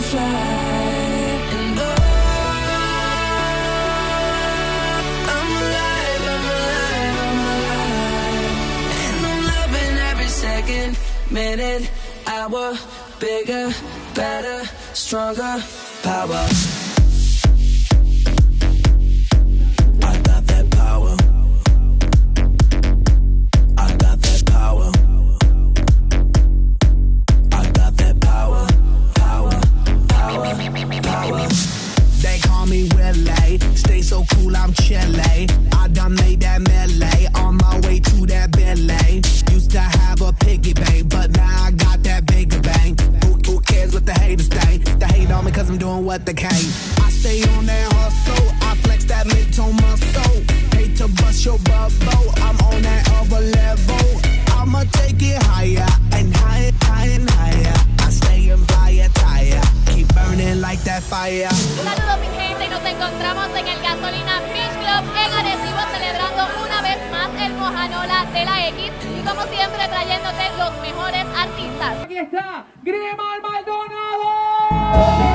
fly. And oh, I'm alive, I'm alive, I'm alive. And I'm loving every second, minute, hour. Bigger, better, stronger, power. They call me Willie. Stay so cool, I'm chilly. I done made that melee on my way to that Billy. Used to have a piggy bank, but now I got that bigger bank. Who, who cares what the haters think? They hate on me cause I'm doing what they can. I stay on that hustle. I flex that mid-tone muscle. Hate to bust your bubble. I'm on that de la X y como siempre trayéndote los mejores artistas. Aquí está Grimal Maldonado.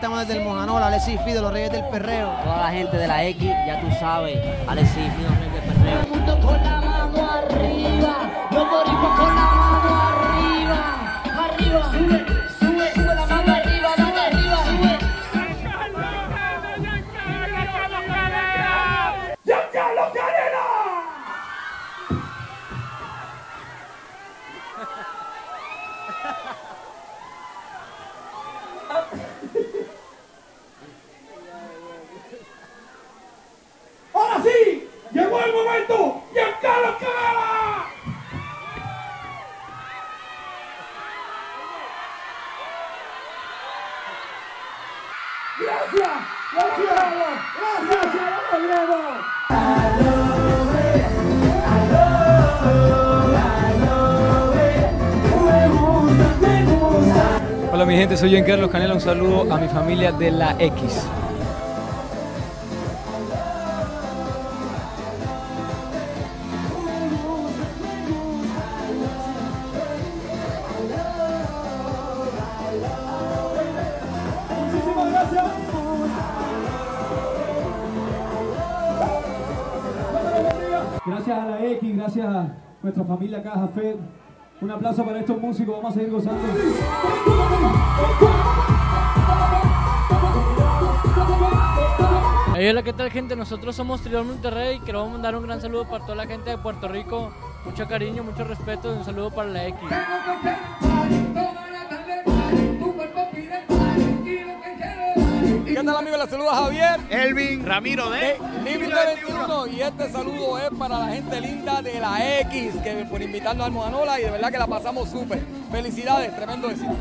Estamos desde el Mojanola, Alexis Fido, los Reyes del Perreo. Toda la gente de la X, ya tú sabes, Alexis, Fido, Rey de Perreo. Gracias, gracias, gracias, Alfredo. Hola mi gente, soy Giancarlo Canela, un saludo a mi familia de la X. Gracias a la X, gracias a nuestra familia Caja Fed. Un aplauso para estos músicos, vamos a seguir gozando. Hey, hola, ¿qué tal gente? Nosotros somos Tridor Monterrey queremos mandar un gran saludo para toda la gente de Puerto Rico. Mucho cariño, mucho respeto y un saludo para la X. ¿Qué tal amigos? Les saluda Javier. Elvin Ramiro de Límite 21 y este saludo es para la gente linda de la X que por invitarnos al Mojanola y de verdad que la pasamos súper. Felicidades, tremendo éxito.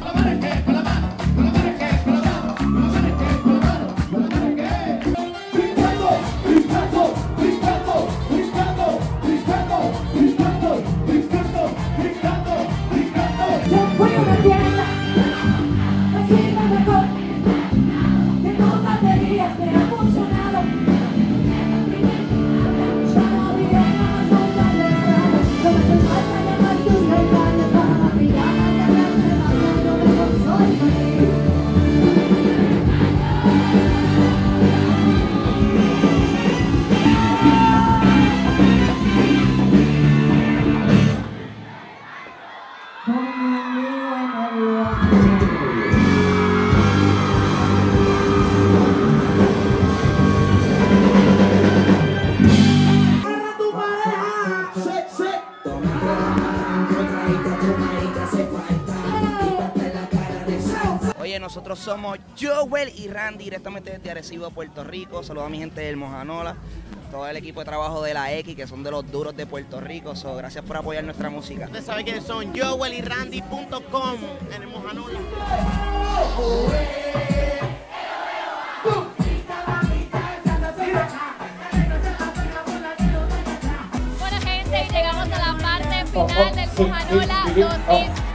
Oye, nosotros somos Joel y Randy directamente desde Arecibo, Puerto Rico. Saludos a mi gente del Mojanola. todo el equipo de trabajo de la X, que son de los duros de Puerto Rico. So, gracias por apoyar nuestra música. Ustedes saben quiénes son, Joel y Randy.com en el Mojanola. Bueno, gente, y llegamos a la parte final del Mojanola 2013.